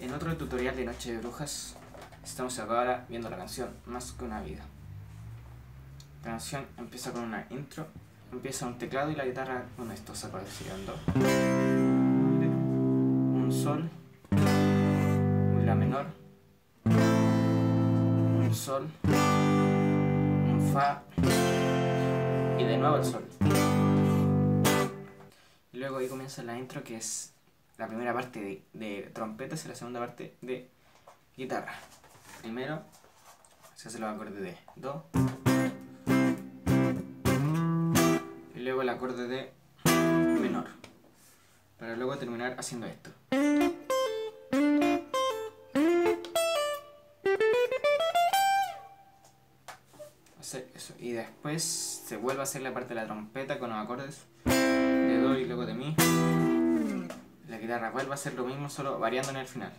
En otro tutorial de Noche de Brujas, estamos ahora viendo la canción Más que una vida. La canción empieza con una intro, empieza un teclado y la guitarra con estos acordes. Un sol, un la menor, un sol, un fa y de nuevo el sol. Y luego ahí comienza la intro que es la primera parte de, de trompetas y la segunda parte de guitarra. Primero se hace los acordes de Do y luego el acorde de menor para luego terminar haciendo esto. Eso. Y después se vuelve a hacer la parte de la trompeta con los acordes de Do y luego de Mi. La guitarra vuelve a hacer lo mismo, solo variando en el final.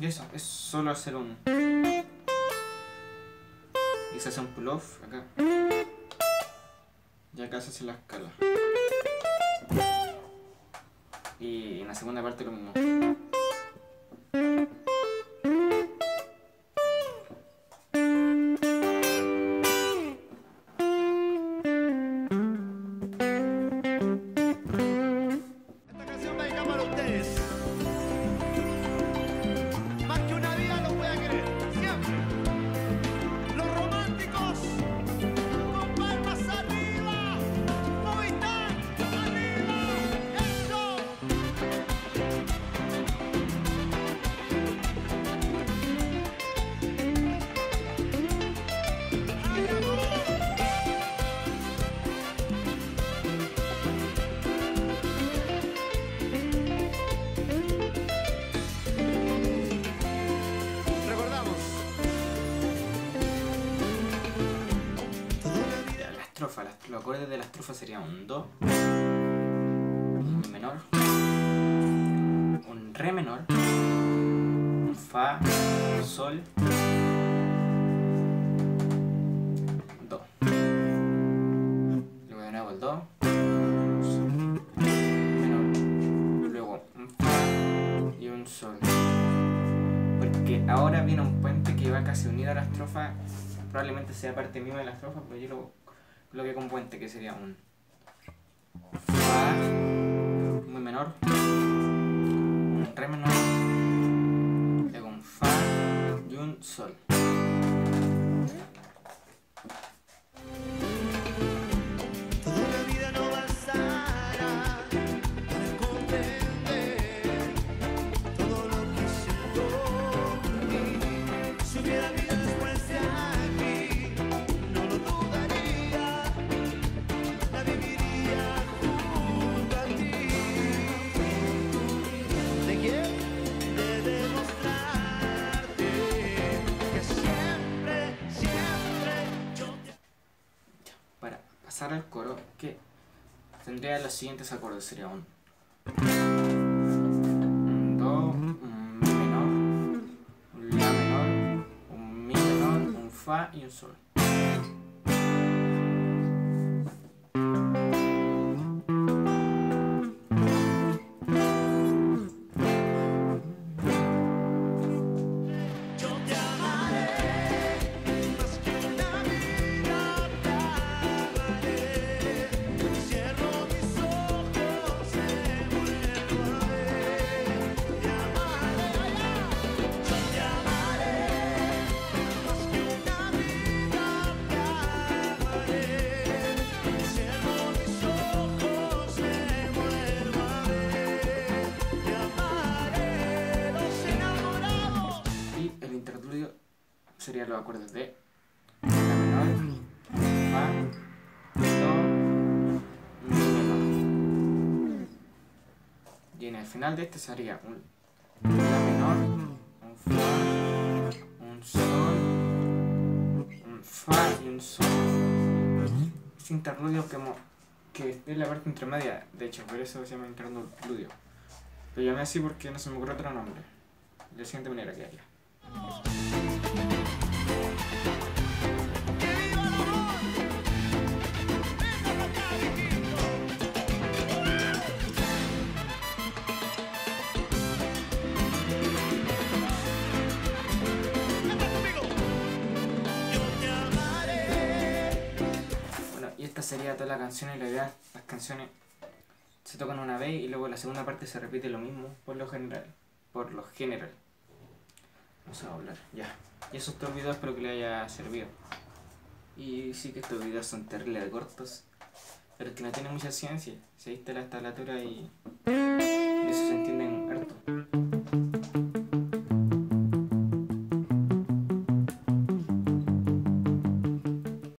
Y eso, es solo hacer un... Y se hace un pull-off acá. Y acá se hace la escala. Y en la segunda parte lo mismo. Estrofa, los acordes de la estrofa serían un Do, un menor, un Re menor, un Fa, un Sol, Do. Luego de nuevo el Do, Sol, menor, luego un Fa y un Sol. Porque ahora viene un puente que va casi unido a la estrofa probablemente sea parte misma de la estrofa, pero yo lo coloqué con puente, que sería un Fa muy menor, un Re menor, luego un Fa y un Sol. Pasar al coro, que tendría los siguientes acordes, sería un, un Do, un Mi menor, un La menor, un Mi menor, un Fa y un Sol. Serían los acordes de La menor, Fa, Do, Mi menor. Y en el final de este sería un La menor, un Fa, un Sol, un Fa y un Sol. Ese interludio que, que es la parte intermedia, de hecho, por eso se llama interludio. Lo llamé así porque no se me ocurrió otro nombre. De la siguiente manera que haría. Sería toda la canción y la idea, las canciones se tocan una vez y luego la segunda parte se repite lo mismo, por lo general. Por lo general. Vamos a hablar, ya. Y eso es todo el video, espero que le haya servido. Y sí que estos videos son terribles cortos, pero es que no tienen mucha ciencia. Se viste la tablatura y eso se entienden harto.